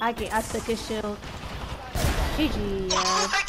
I get I took his shield. GG. yeah.